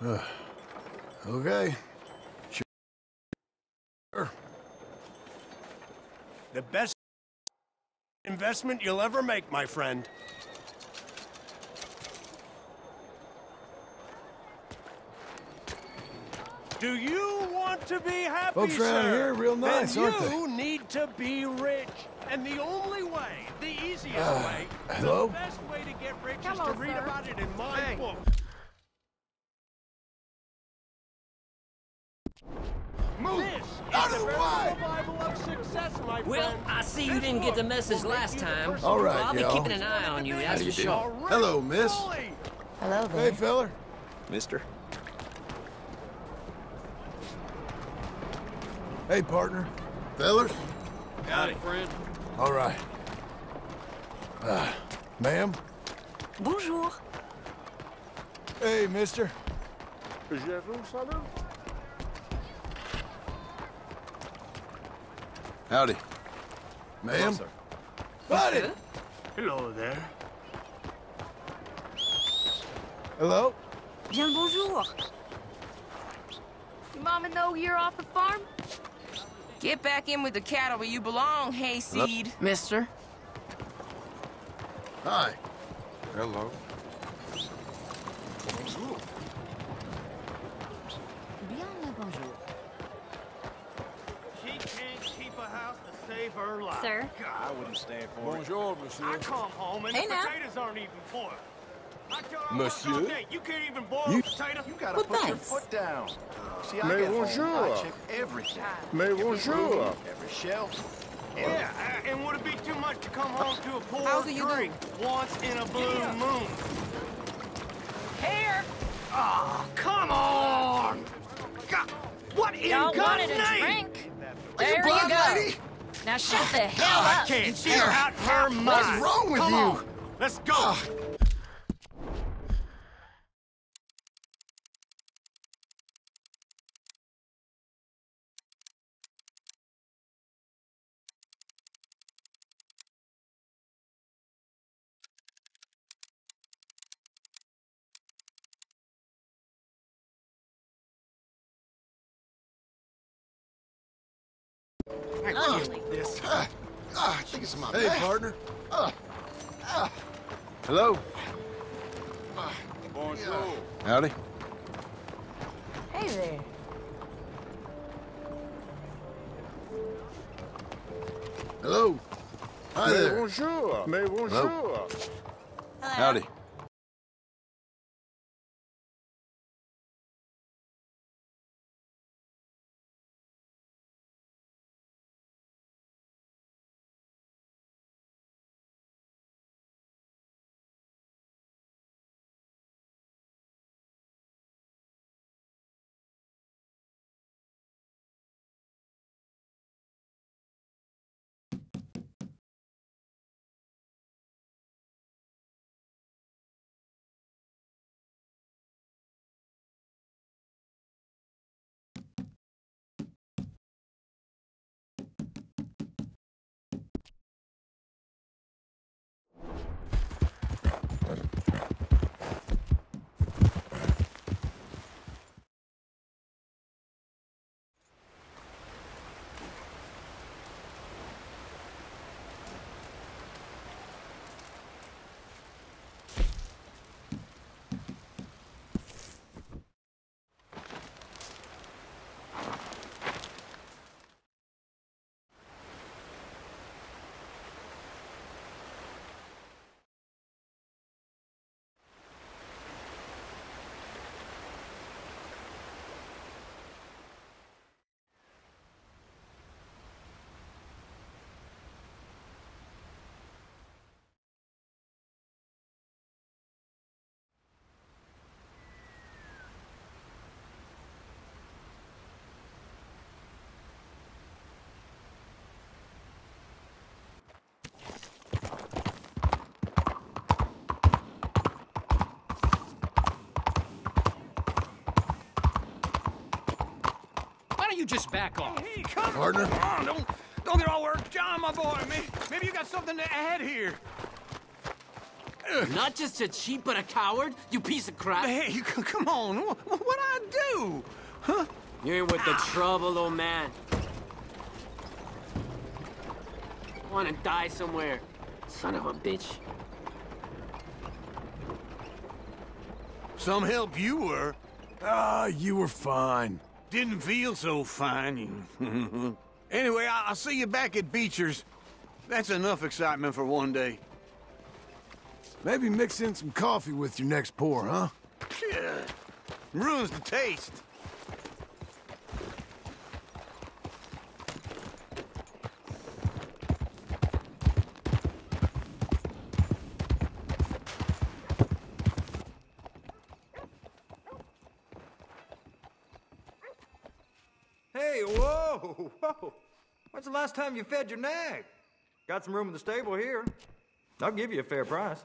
Okay. Sure. The best investment you'll ever make, my friend. Do you want to be happy, Folks around sir? here real nice, then aren't they? you need to be rich. And the only way, the easiest ah, way, hello? the best way to get rich Come is to on, read sir. about it in my book. Out of the the way! Bible of success, my Well. I see you didn't get the message last time. person All you right, Well, I'll be y'all. keeping an eye on you, that's for sure. Hello, miss. Holy Hello Hey, there. feller. Mister? Hey, partner. Fellers? Howdy, friend. All right. Uh, ma'am? Bonjour. Hey, mister. Howdy. Ma'am? sir. Buddy! Hello there. Hello? Bien le bonjour. Your mama know you're off the farm? Get back in with the cattle where you belong, hayseed. Mister. Hi. Hello. Bien le bonjour. She can't keep a house to save her life. Sir? I wouldn't stand for it. Bonjour, I monsieur. come home and Hey, the now. potatoes aren't even boiled. I tell her I work Monsieur? all day. You can't even boil You- a potato. You gotta Well, put your thanks. foot down. See, I Mais get home, bonjour. I check everything. Mais Every bonjour. room, Every shelf. Yeah, a- and would it be too much to come home to a poor How do you do? once in a blue moon? Here! Oh, ah, come on! God, what in God's wanted a name? Drink? There you go. Now shut the hell I up. can't. She's out her mind. What's wrong with Come you? On. Let's go. I can't leave this. Ah, ah, I think it's my Hey, partner. Ah, ah. Hello? Bonjour. Howdy. Hey there. Hello? Hi there. bonjour. Mais bonjour. Howdy. Just back off? Hey, come Partner? on! Don't, don't get all worked. John, my boy, maybe, maybe you got something to add here. Not just a cheat, but a coward? You piece of crap. Hey, c- come on. What, what I do? Huh? You're in with the trouble, old man. I Wanna die somewhere. Son of a bitch. Some help you were. Ah, you were fine. Didn't feel so fine. anyway, I'll see you back at Beecher's. That's enough excitement for one day. Maybe mix in some coffee with your next pour, huh? Yeah. Ruins the taste. Hey, whoa, whoa. When's the last time you fed your nag? Got some room in the stable here. I'll give you a fair price.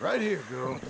Right here, girl.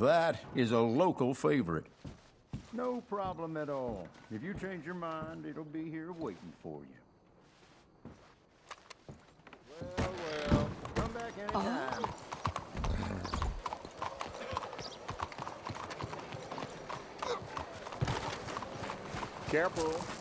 That is a local favorite. No problem at all. If you change your mind, it'll be here waiting for you. Well, well, come back anytime. Careful.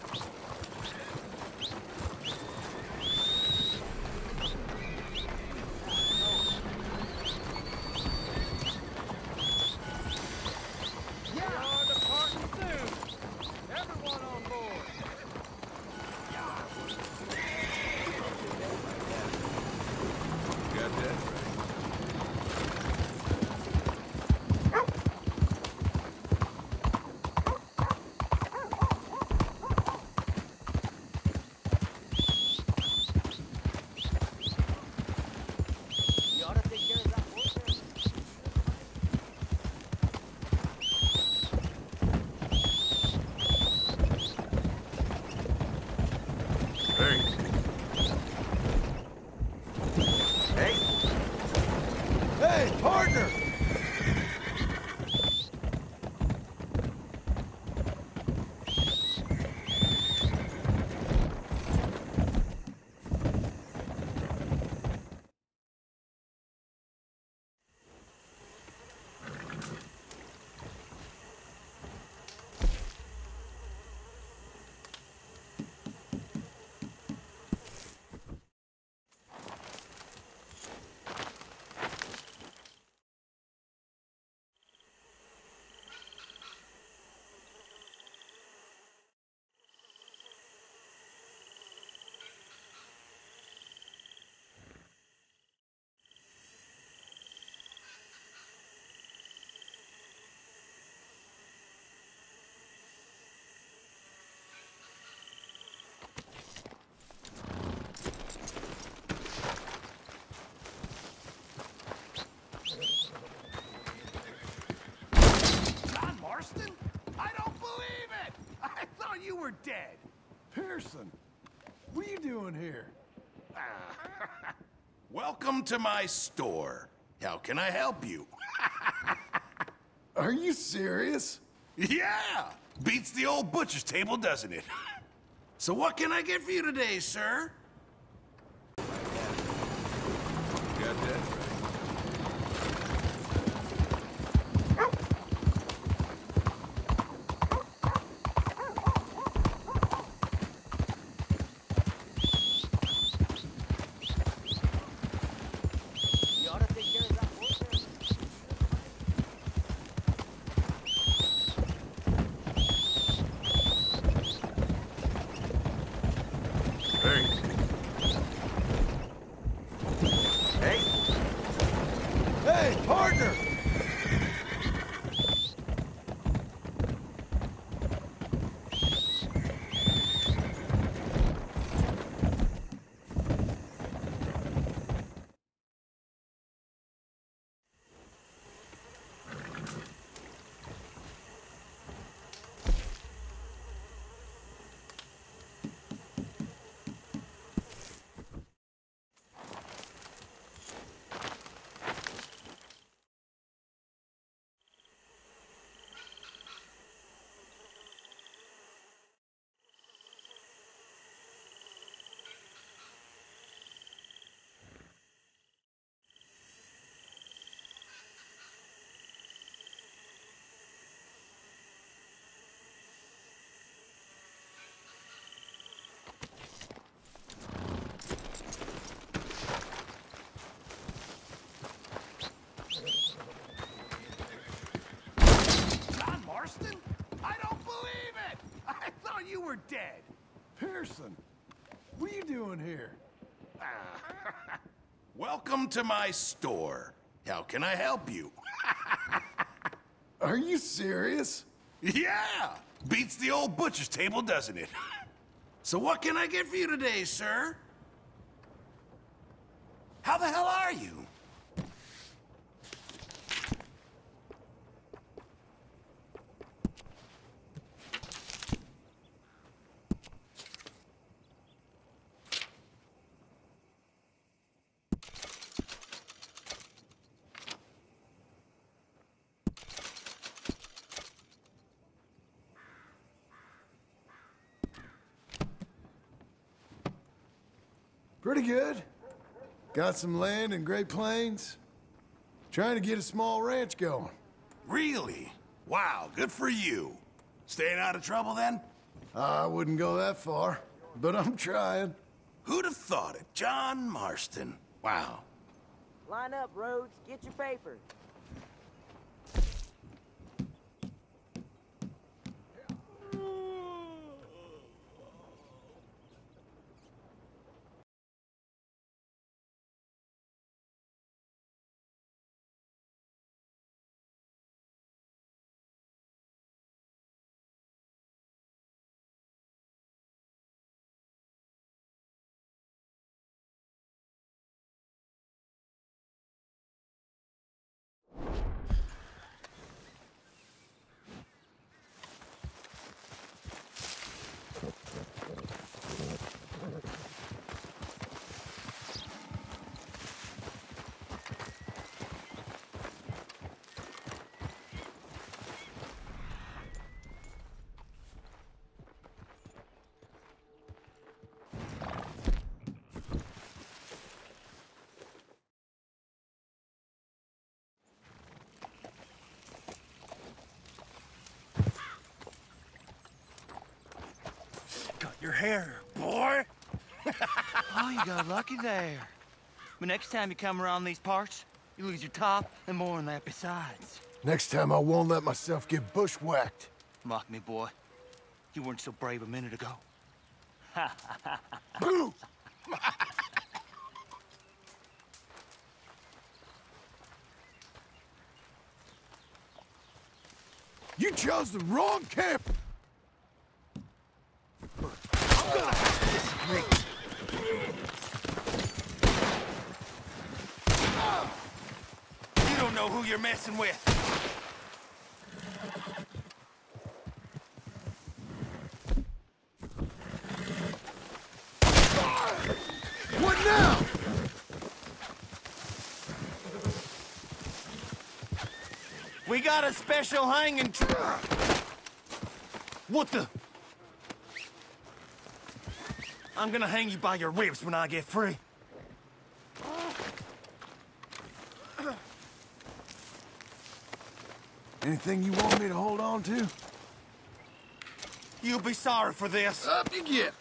Pearson, what are you doing here? Welcome to my store. How can I help you? Are you serious? Yeah! Beats the old butcher's table, doesn't it? so what can I get for you today, sir? Got that Hey. Hey, partner! John Marston? I don't believe it! I thought you were dead. Pearson, what are you doing here? Welcome to my store. How can I help you? Are you serious? Yeah! Beats the old butcher's table, doesn't it? so what can I get for you today, sir? How the hell are you? Pretty good. Got some land in Great Plains. Trying to get a small ranch going. Really? Wow, good for you. Staying out of trouble then? I wouldn't go that far, but I'm trying. Who'd have thought it? John Marston. Wow. Line up, Rhodes. Get your paper. Your hair, boy. oh, you got lucky there. But next time you come around these parts, you lose your top and more than that besides. Next time I won't let myself get bushwhacked. Mock me, boy. You weren't so brave a minute ago. Boo! You chose the wrong camp! You don't know who you're messing with. What now? We got a special hanging. tr- What the? I'm gonna hang you by your ribs when I get free. Anything you want me to hold on to? You'll be sorry for this. Up you get.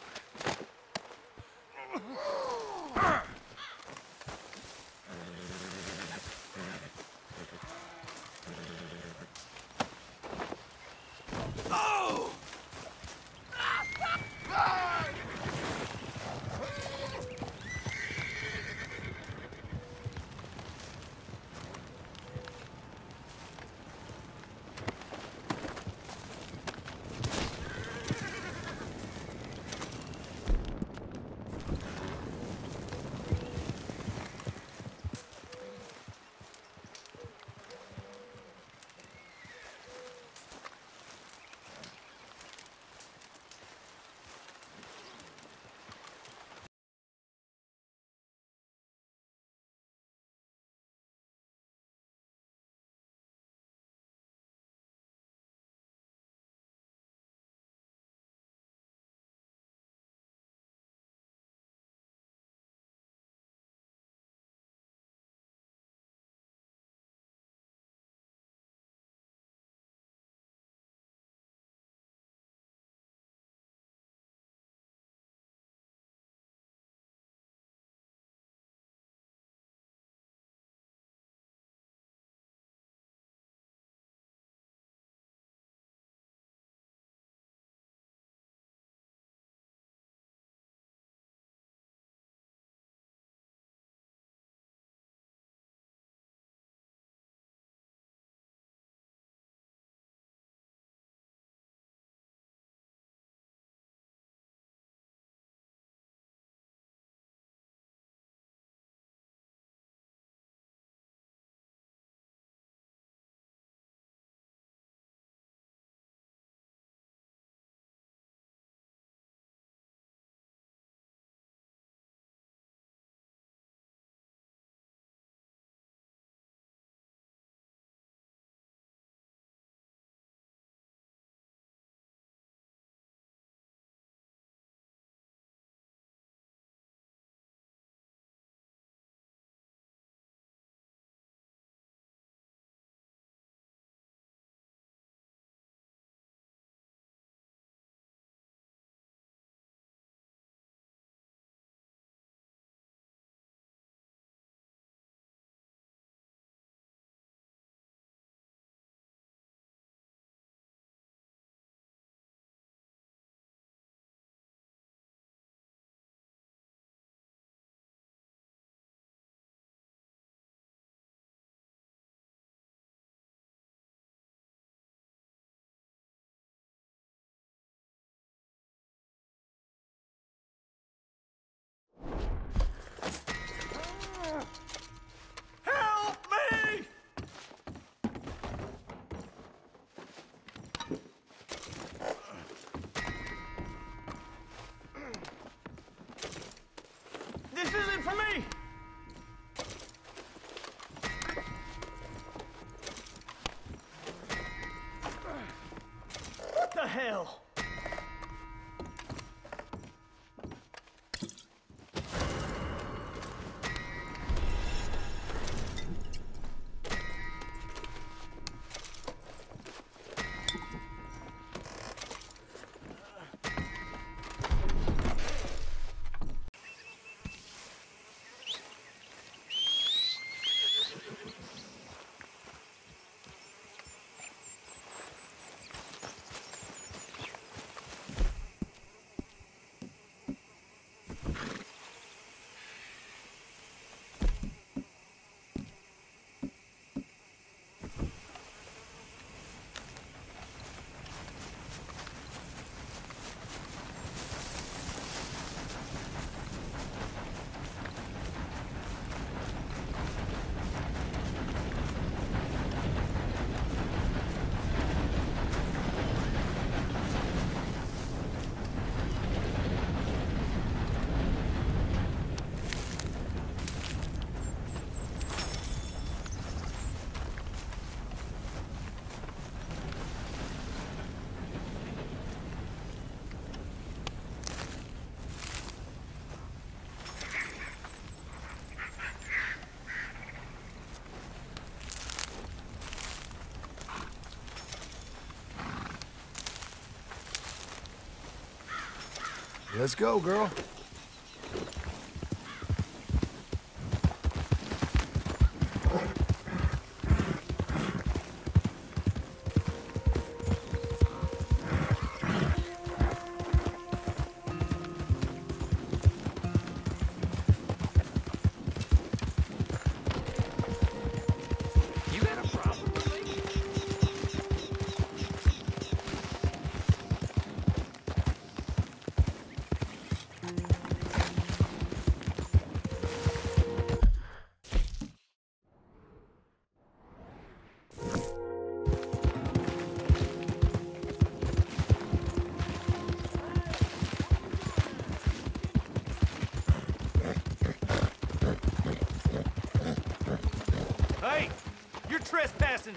Let's go, girl.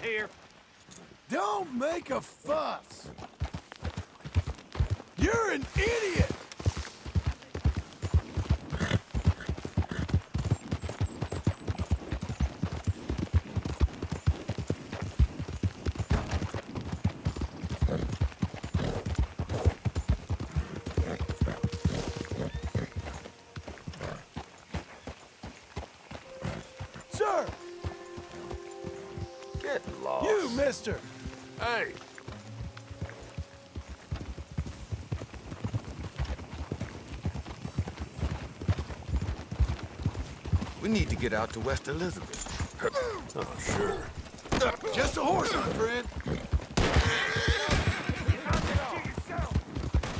Here. Don't make a fuss. You're an idiot. Hey. We need to get out to West Elizabeth. Oh, sure. Just a horse, my friend.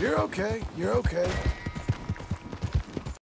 You're okay. You're okay.